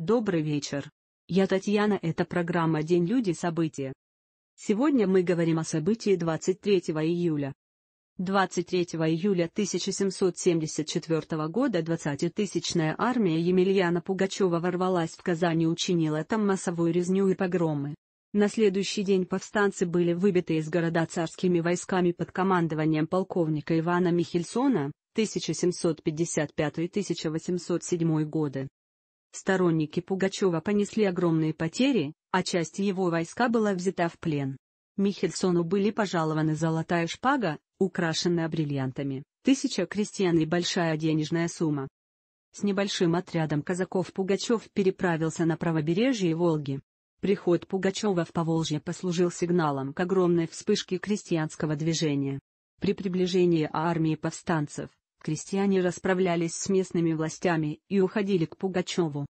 Добрый вечер. Я Татьяна, это программа «День люди. События». Сегодня мы говорим о событии 23 июля. 23 июля 1774 года 20-тысячная армия Емельяна Пугачева ворвалась в Казань и учинила там массовую резню и погромы. На следующий день повстанцы были выбиты из города царскими войсками под командованием полковника Ивана Михельсона, 1755-1807 годы. Сторонники Пугачева понесли огромные потери, а часть его войска была взята в плен. Михельсону были пожалованы золотая шпага, украшенная бриллиантами, тысяча крестьян и большая денежная сумма. С небольшим отрядом казаков Пугачев переправился на правобережье Волги. Приход Пугачева в Поволжье послужил сигналом к огромной вспышке крестьянского движения. При приближении армии повстанцев, крестьяне расправлялись с местными властями и уходили к Пугачеву.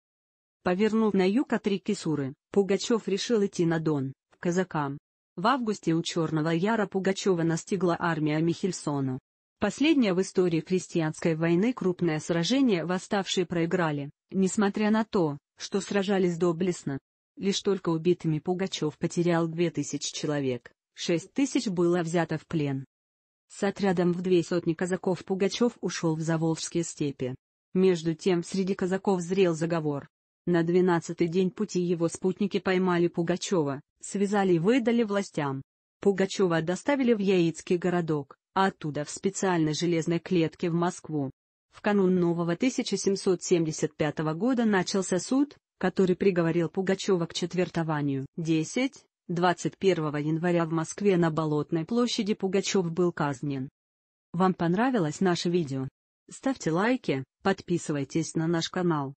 Повернув на юг от реки Суры, Пугачев решил идти на Дон, к казакам. В августе у Черного Яра Пугачева настигла армия Михельсона. Последнее в истории крестьянской войны крупное сражение восставшие проиграли, несмотря на то, что сражались доблестно. Лишь только убитыми Пугачев потерял 2000 человек, 6000 было взято в плен. С отрядом в две сотни казаков Пугачев ушел в Заволжские степи. Между тем среди казаков зрел заговор. На двенадцатый день пути его спутники поймали Пугачева, связали и выдали властям. Пугачева доставили в Яицкий городок, а оттуда в специальной железной клетке в Москву. В канун нового 1775 года начался суд, который приговорил Пугачева к четвертованию. 10. 21 января в Москве на Болотной площади Пугачев был казнен. Вам понравилось наше видео? Ставьте лайки, подписывайтесь на наш канал.